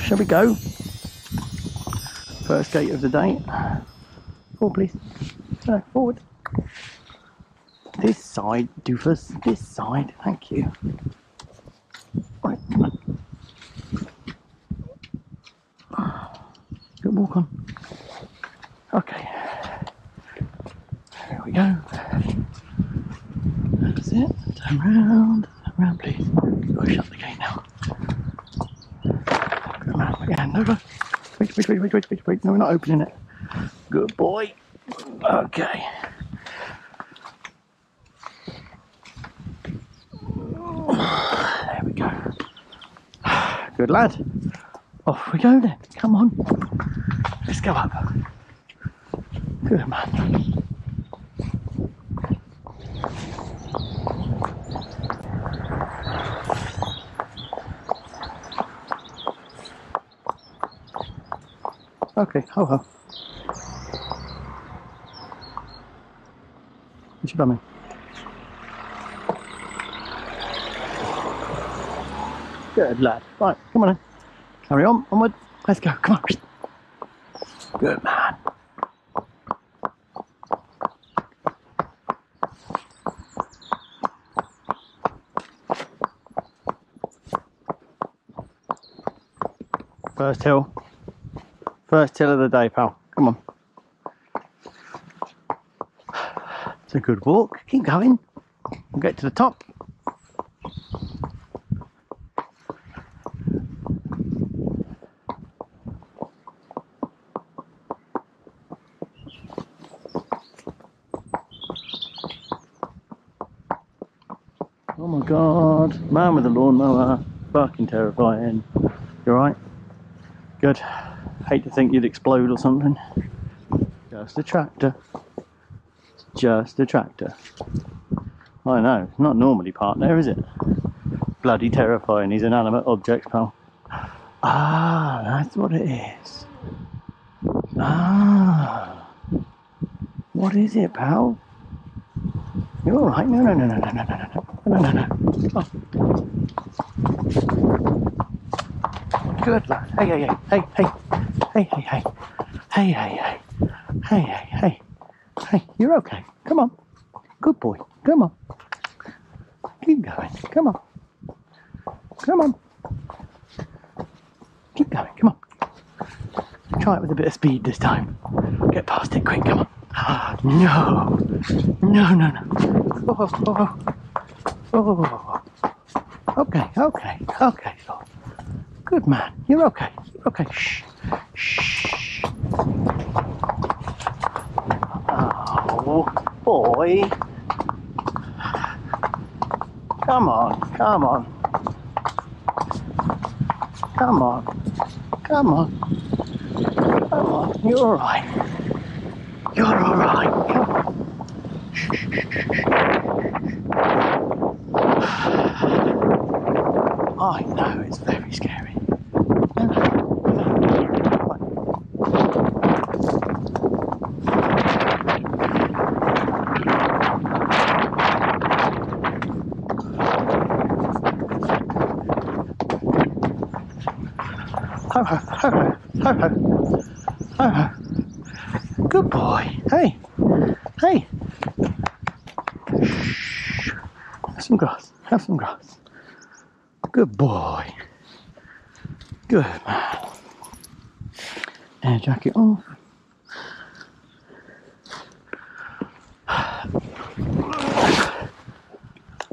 Shall we go? First gate of the day. Forward, please. No, forward. This side, doofus. This side. Thank you. Right. Good walk on. Okay. There we go. That's it. Turn round. Turn round, please. Gotta shut the gate now. Come on, again. No, no. Wait, wait, wait, wait, wait, wait, wait. No, we're not opening it. Good boy. Okay. There we go. Good lad. Off we go then. Come on. Let's go up. Good man. Okay, oh ho ho. What's your coming? Good lad. Right, come on then. Carry on, onward. Let's go. Come on. Good man. First hill. First hill of the day, pal. Come on. It's a good walk. Keep going. We'll get to the top. Oh my god. Man with a lawnmower. Fucking terrifying. You alright? Good. Hate to think you'd explode or something. Just a tractor. Just a tractor. I know, not normally parked there, is it? Bloody terrifying, these inanimate objects, pal. Ah, that's what it is. Ah. What is it, pal? You're alright. No, no, no, no, no, no, no, no, no, no, no. Oh. Good lad. Hey, hey, hey, hey, hey, Hey, hey, hey. Hey, hey, hey. Hey, hey, hey. Hey, you're okay. Come on. Good boy. Come on. Keep going. Come on. Come on. Keep going. Come on. Try it with a bit of speed this time. Get past it quick. Come on. Ah, no. No, no, no. Oh, oh, oh. oh. Okay, okay, okay. Good man. You're okay. You're okay. Shh. Oh, boy. Come on, come on. Come on. Come on. Come on. You're alright. You're alright. Come on. I know, it's very scary. No, no, no. Right. Ho ho, ho ho, ho ho. Good boy. Hey, hey. Shh. Have some grass. Have some grass. Good boy. Good man. Air jacket off.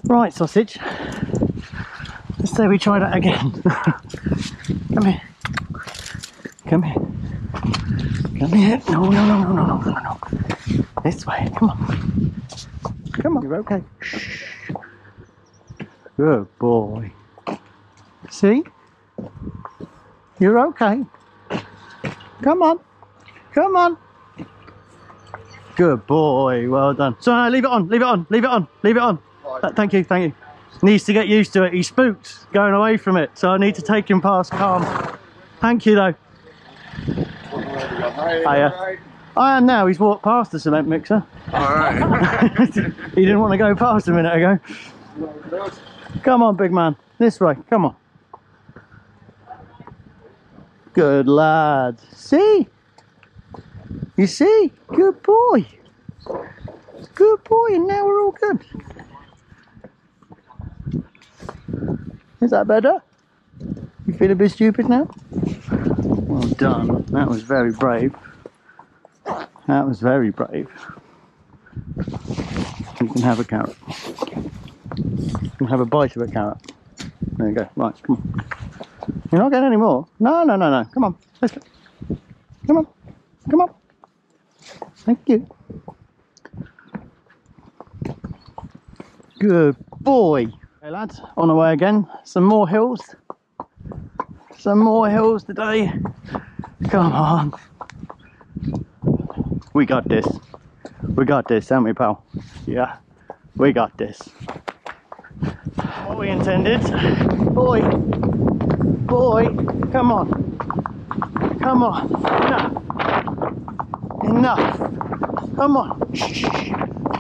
Right, sausage. Let's say we try that again. Come here. Come here. Come here. No, no, no, no, no, no, no, no. This way. Come on. Come on. You're okay. Shh. Good boy. See? You're okay. Come on. Come on. Good boy. Well done. So no, leave it on. Leave it on. Leave it on. Leave it on. Thank you. Thank you. Needs to get used to it. He's spooked going away from it. So I need to take him past calm. Thank you though. Hiya. I am ah, now. He's walked past the cement mixer. Alright. he didn't want to go past a minute ago. Come on, big man. This way. Come on. Good lad. See? You see? Good boy. Good boy, and now we're all good. Is that better? You feel a bit stupid now? Done. That was very brave. That was very brave. You can have a carrot. You can have a bite of a carrot. There you go. Right, come on. You're not getting any more? No, no, no, no. Come on. Let's go. Come on. Come on. Thank you. Good boy. Hey lads, on the way again. Some more hills. Some more hills today. Come on. We got this. We got this, haven't we, pal? Yeah, we got this. What we intended. Boy, boy, come on. Come on. Enough. Enough. Come on. Shh.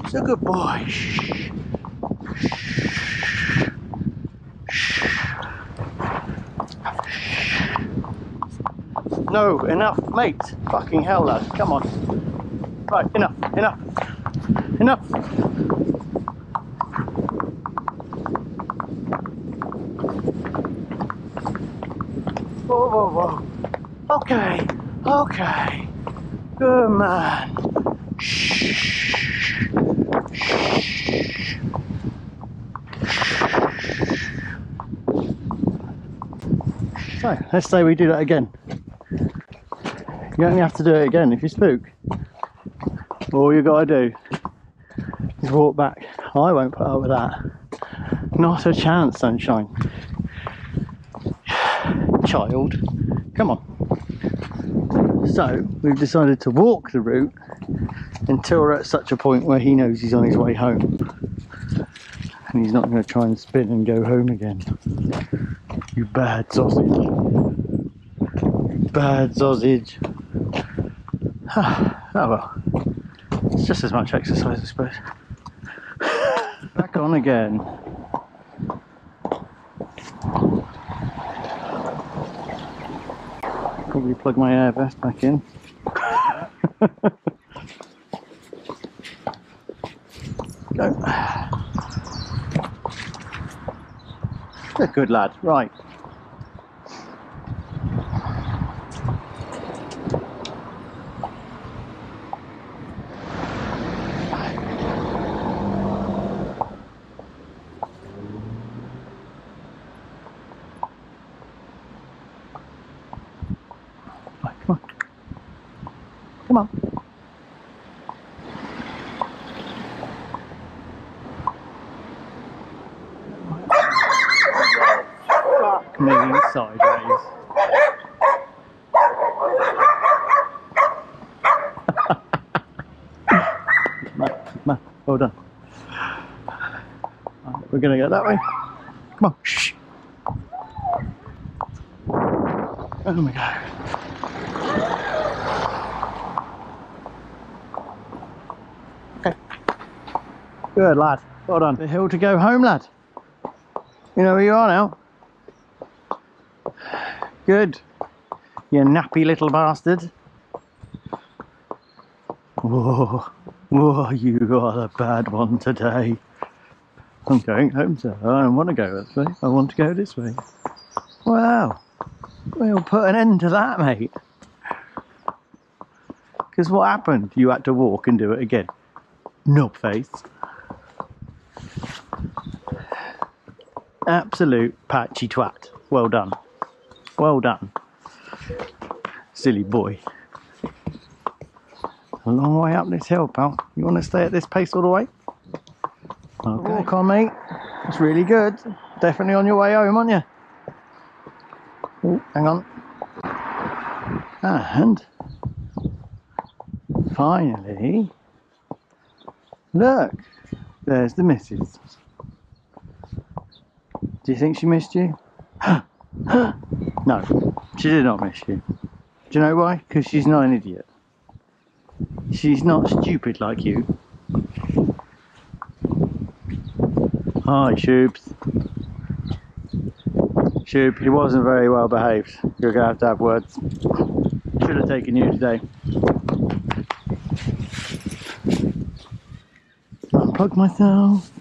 It's a good boy. Shh. No, enough, mate. Fucking hell, lad. Come on. Right, enough, enough, enough. Whoa, whoa, whoa. Okay, okay. Good man. Shh. Shh. So, let's say we do that again. You only have to do it again if you spook. All you gotta do is walk back. I won't put up with that. Not a chance, sunshine. Child, come on. So, we've decided to walk the route until we're at such a point where he knows he's on his way home. And he's not going to try and spin and go home again. You bad sausage. You bad sausage. oh well. It's just as much exercise, I suppose. Back on again. Probably plug my air vest back in. Go. Good lad. Right, Come on. Me sideways. Ma, ma, well done. We're gonna go that way. Come on. Shh. Oh my god. Good lad. Well done. The hill to go home, lad. You know where you are now. Good. You nappy little bastard. Whoa. Whoa, you are the bad one today. I'm going home, sir. I don't want to go this way. I want to go this way. Wow. We'll put an end to that, mate. Because what happened? You had to walk and do it again. Knob face. Absolute patchy twat. Well done. Well done. Silly boy. A long way up this hill, pal. You want to stay at this pace all the way? Okay. Walk on, mate. It's really good. Definitely on your way home, aren't you? Oh, hang on. Ah, and finally, look, there's the missus. Do you think she missed you? no, she did not miss you. Do you know why? Because she's not an idiot. She's not stupid like you. Hi, Shoobs. Shoop, he wasn't very well behaved. You're gonna have to have words. Should have taken you today. Unplug myself.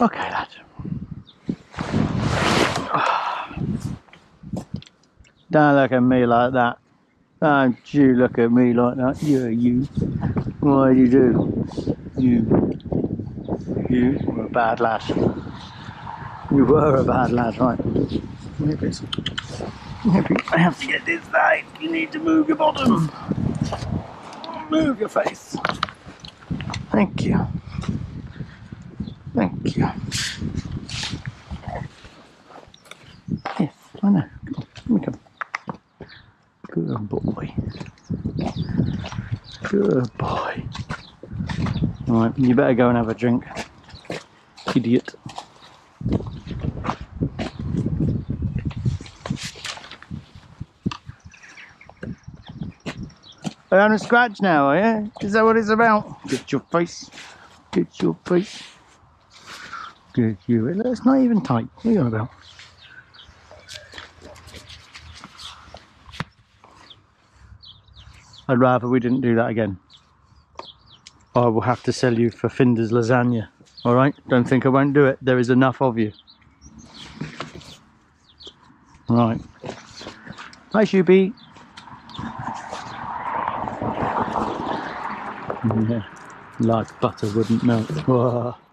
Okay, lad. Don't look at me like that. Don't you look at me like that. Yeah, you. Why do you do? You. You were a bad lad. You were a bad lad, right? I have to get this side. You need to move your bottom. Move your face. Thank you. Thank you. Yes, I know. Come on, let me come. Good boy. Good boy. Alright, you better go and have a drink. Idiot. Are on a scratch now, are you? Is that what it's about? Get your face. Get your face. Get you. It's not even tight. What are you on about? I'd rather we didn't do that again. I will have to sell you for Findus lasagna. Alright? Don't think I won't do it. There is enough of you. Right. Hi, Shoopy. Yeah. Like butter wouldn't melt.